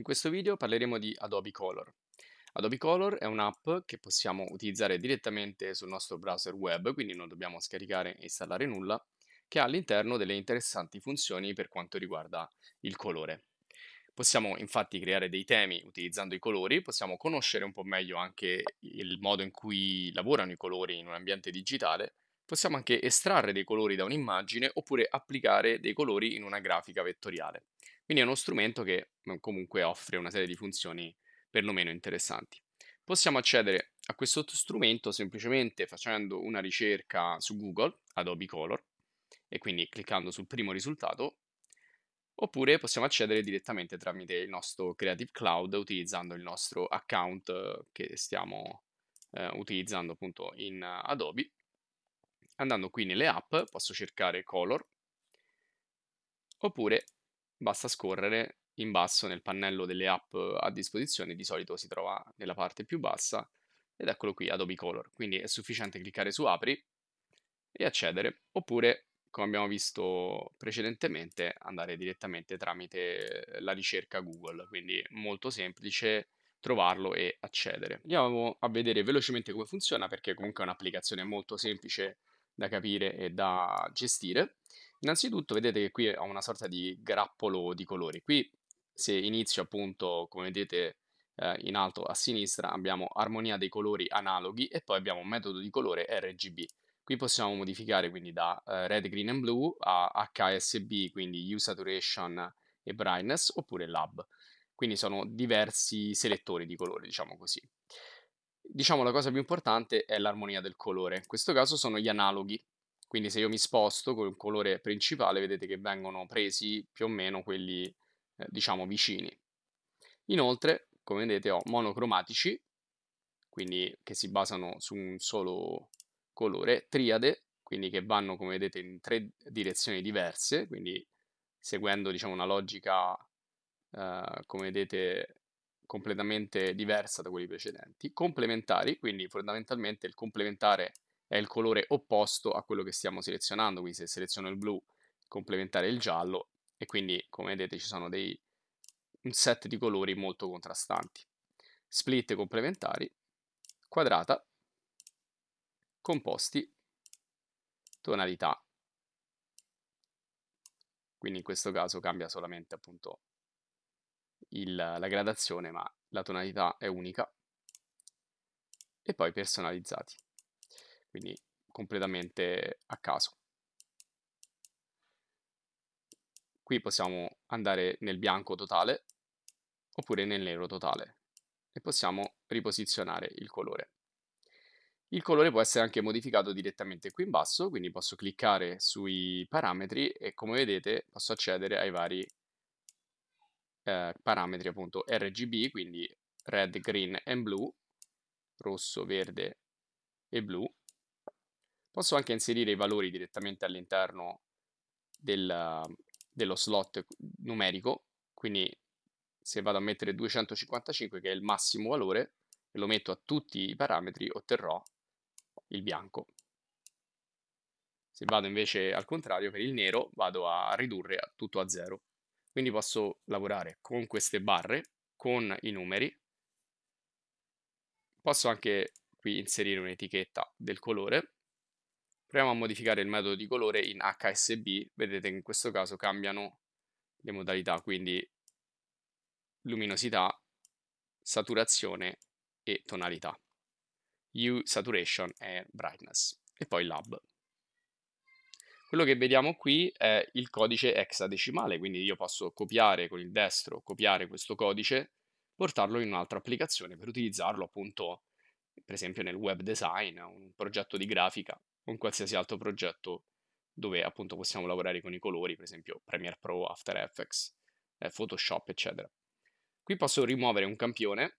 In questo video parleremo di Adobe Color. Adobe Color è un'app che possiamo utilizzare direttamente sul nostro browser web, quindi non dobbiamo scaricare e installare nulla, che ha all'interno delle interessanti funzioni per quanto riguarda il colore. Possiamo infatti creare dei temi utilizzando i colori, possiamo conoscere un po' meglio anche il modo in cui lavorano i colori in un ambiente digitale, possiamo anche estrarre dei colori da un'immagine oppure applicare dei colori in una grafica vettoriale. Quindi è uno strumento che mm, comunque offre una serie di funzioni perlomeno interessanti. Possiamo accedere a questo strumento semplicemente facendo una ricerca su Google, Adobe Color, e quindi cliccando sul primo risultato, oppure possiamo accedere direttamente tramite il nostro Creative Cloud utilizzando il nostro account eh, che stiamo eh, utilizzando appunto in Adobe. Andando qui nelle app posso cercare Color, oppure basta scorrere in basso nel pannello delle app a disposizione, di solito si trova nella parte più bassa, ed eccolo qui, Adobe Color. Quindi è sufficiente cliccare su Apri e accedere, oppure, come abbiamo visto precedentemente, andare direttamente tramite la ricerca Google, quindi molto semplice trovarlo e accedere. Andiamo a vedere velocemente come funziona perché comunque è un'applicazione molto semplice da capire e da gestire. Innanzitutto vedete che qui ho una sorta di grappolo di colori. Qui se inizio appunto, come vedete eh, in alto a sinistra, abbiamo armonia dei colori analoghi e poi abbiamo un metodo di colore RGB. Qui possiamo modificare quindi da eh, red, green and blue a HSB, quindi Hue Saturation e Brightness, oppure Lab. Quindi sono diversi selettori di colori, diciamo così. Diciamo la cosa più importante è l'armonia del colore. In questo caso sono gli analoghi, quindi se io mi sposto con il colore principale, vedete che vengono presi più o meno quelli, eh, diciamo, vicini. Inoltre, come vedete, ho monocromatici, quindi che si basano su un solo colore, triade, quindi che vanno, come vedete, in tre direzioni diverse, quindi seguendo, diciamo, una logica, eh, come vedete, completamente diversa da quelli precedenti. Complementari, quindi fondamentalmente il complementare è il colore opposto a quello che stiamo selezionando, quindi se seleziono il blu complementare il giallo e quindi come vedete ci sono dei, un set di colori molto contrastanti. Split complementari, quadrata, composti, tonalità. Quindi in questo caso cambia solamente appunto il, la gradazione, ma la tonalità è unica. E poi personalizzati quindi completamente a caso. Qui possiamo andare nel bianco totale oppure nel nero totale e possiamo riposizionare il colore. Il colore può essere anche modificato direttamente qui in basso, quindi posso cliccare sui parametri e come vedete posso accedere ai vari eh, parametri appunto RGB, quindi red, green and blue, rosso, verde e blu, Posso anche inserire i valori direttamente all'interno del, dello slot numerico, quindi se vado a mettere 255 che è il massimo valore e lo metto a tutti i parametri otterrò il bianco. Se vado invece al contrario per il nero vado a ridurre tutto a zero. Quindi posso lavorare con queste barre, con i numeri. Posso anche qui inserire un'etichetta del colore Proviamo a modificare il metodo di colore in HSB, vedete che in questo caso cambiano le modalità, quindi luminosità, saturazione e tonalità. Hue, saturation e brightness. E poi lab. Quello che vediamo qui è il codice hexadecimale, quindi io posso copiare con il destro, copiare questo codice, portarlo in un'altra applicazione per utilizzarlo appunto, per esempio nel web design, un progetto di grafica un qualsiasi altro progetto dove appunto possiamo lavorare con i colori, per esempio Premiere Pro, After Effects, eh, Photoshop, eccetera. Qui posso rimuovere un campione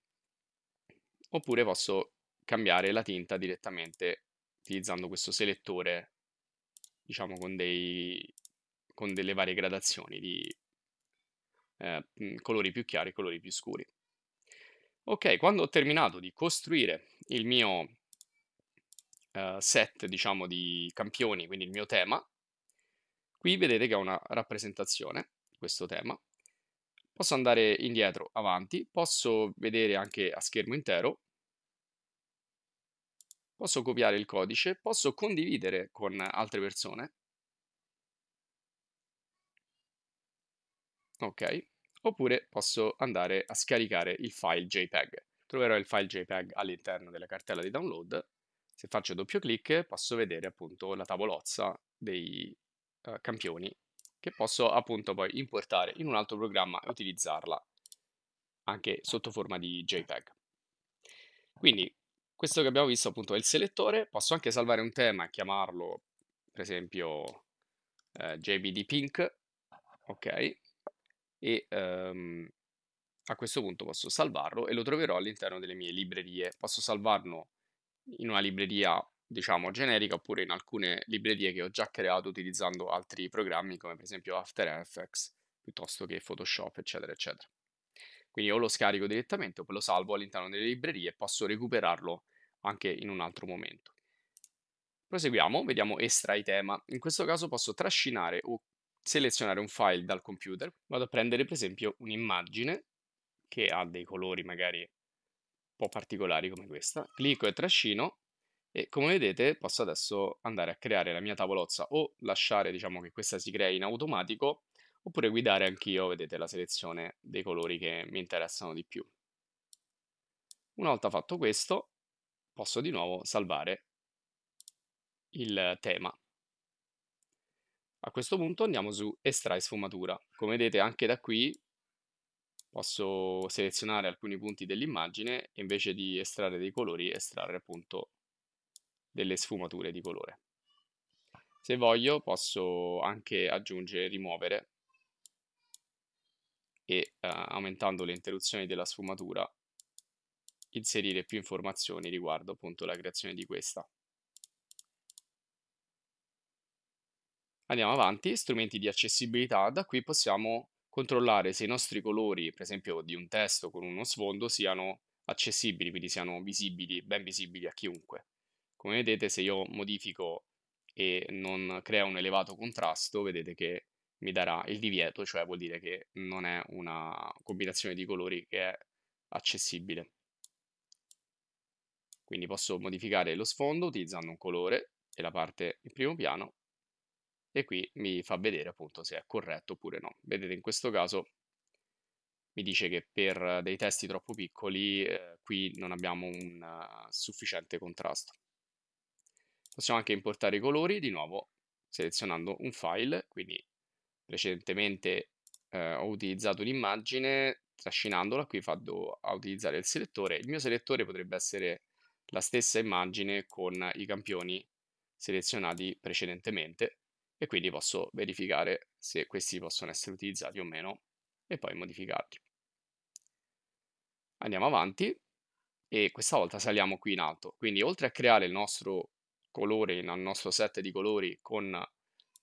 oppure posso cambiare la tinta direttamente utilizzando questo selettore, diciamo con, dei, con delle varie gradazioni di eh, colori più chiari e colori più scuri. Ok, quando ho terminato di costruire il mio uh, set, diciamo, di campioni, quindi il mio tema. Qui vedete che ho una rappresentazione questo tema. Posso andare indietro, avanti, posso vedere anche a schermo intero, posso copiare il codice, posso condividere con altre persone. Ok, oppure posso andare a scaricare il file JPEG. Troverò il file JPEG all'interno della cartella di download. Se faccio doppio clic posso vedere appunto la tavolozza dei uh, campioni che posso appunto poi importare in un altro programma e utilizzarla anche sotto forma di JPEG. Quindi questo che abbiamo visto appunto è il selettore, posso anche salvare un tema e chiamarlo per esempio eh, JBD Pink, ok, e um, a questo punto posso salvarlo e lo troverò all'interno delle mie librerie. Posso salvarlo in una libreria diciamo generica oppure in alcune librerie che ho già creato utilizzando altri programmi come per esempio After Effects piuttosto che Photoshop eccetera eccetera. Quindi o lo scarico direttamente o lo salvo all'interno delle librerie e posso recuperarlo anche in un altro momento. Proseguiamo, vediamo estrai tema. In questo caso posso trascinare o selezionare un file dal computer. Vado a prendere per esempio un'immagine che ha dei colori magari un po' particolari come questa. Clicco e trascino e come vedete posso adesso andare a creare la mia tavolozza o lasciare diciamo che questa si crei in automatico oppure guidare anch'io, vedete, la selezione dei colori che mi interessano di più. Una volta fatto questo posso di nuovo salvare il tema. A questo punto andiamo su estrai sfumatura. Come vedete anche da qui posso selezionare alcuni punti dell'immagine e invece di estrarre dei colori estrarre appunto delle sfumature di colore. Se voglio posso anche aggiungere, rimuovere e uh, aumentando le interruzioni della sfumatura inserire più informazioni riguardo appunto la creazione di questa. Andiamo avanti, strumenti di accessibilità, da qui possiamo controllare se i nostri colori, per esempio di un testo con uno sfondo, siano accessibili, quindi siano visibili, ben visibili a chiunque. Come vedete se io modifico e non crea un elevato contrasto, vedete che mi darà il divieto, cioè vuol dire che non è una combinazione di colori che è accessibile. Quindi posso modificare lo sfondo utilizzando un colore e la parte in primo piano e qui mi fa vedere appunto se è corretto oppure no. Vedete in questo caso mi dice che per dei testi troppo piccoli eh, qui non abbiamo un uh, sufficiente contrasto. Possiamo anche importare i colori, di nuovo selezionando un file, quindi precedentemente eh, ho utilizzato un'immagine, trascinandola, qui vado a utilizzare il selettore. Il mio selettore potrebbe essere la stessa immagine con i campioni selezionati precedentemente e quindi posso verificare se questi possono essere utilizzati o meno e poi modificarli. Andiamo avanti e questa volta saliamo qui in alto, quindi oltre a creare il nostro colore, il nostro set di colori con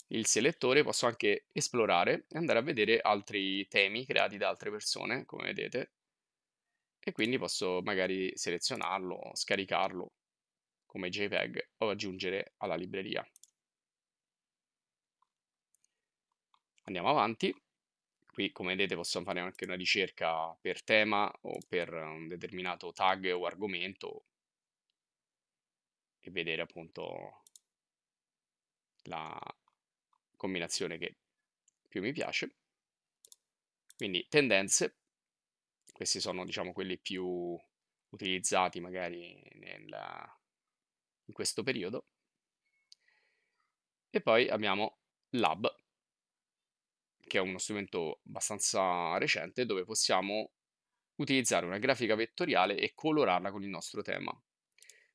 il selettore, posso anche esplorare e andare a vedere altri temi creati da altre persone, come vedete, e quindi posso magari selezionarlo, scaricarlo come JPEG o aggiungere alla libreria. Andiamo avanti. Qui, come vedete, possiamo fare anche una ricerca per tema o per un determinato tag o argomento e vedere appunto la combinazione che più mi piace. Quindi tendenze, questi sono diciamo quelli più utilizzati magari nella, in questo periodo. E poi abbiamo Lab, che è uno strumento abbastanza recente dove possiamo utilizzare una grafica vettoriale e colorarla con il nostro tema.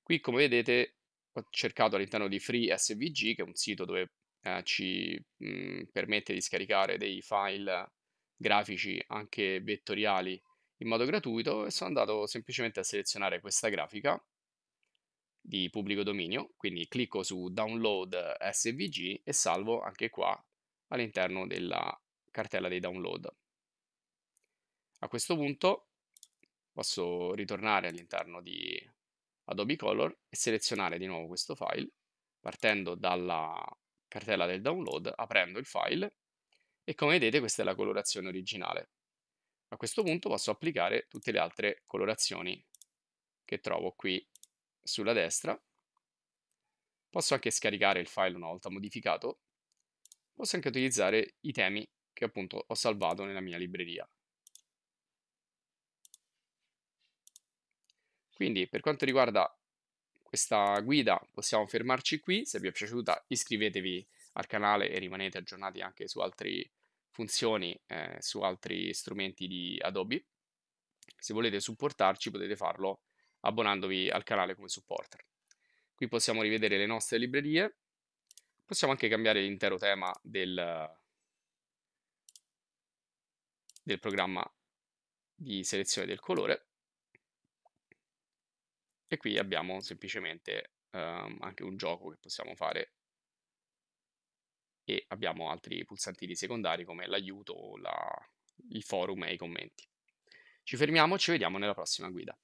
Qui come vedete ho cercato all'interno di FreeSVG, che è un sito dove eh, ci mh, mhmm, permette di scaricare dei file grafici anche vettoriali in modo gratuito e sono andato semplicemente a selezionare questa grafica di pubblico dominio, quindi clicco su download svg e salvo anche qua all'interno della cartella dei download. A questo punto posso ritornare all'interno di Adobe Color e selezionare di nuovo questo file partendo dalla cartella del download, aprendo il file e come vedete questa è la colorazione originale. A questo punto posso applicare tutte le altre colorazioni che trovo qui sulla destra. Posso anche scaricare il file una volta modificato. Posso anche utilizzare i temi che appunto ho salvato nella mia libreria. Quindi per quanto riguarda questa guida possiamo fermarci qui, se vi è piaciuta iscrivetevi al canale e rimanete aggiornati anche su altre funzioni, eh, su altri strumenti di Adobe. Se volete supportarci potete farlo abbonandovi al canale come supporter. Qui possiamo rivedere le nostre librerie, possiamo anche cambiare l'intero tema del, del programma di selezione del colore e qui abbiamo semplicemente um, anche un gioco che possiamo fare e abbiamo altri pulsantini secondari come l'aiuto, la, il forum e i commenti. Ci fermiamo, ci vediamo nella prossima guida.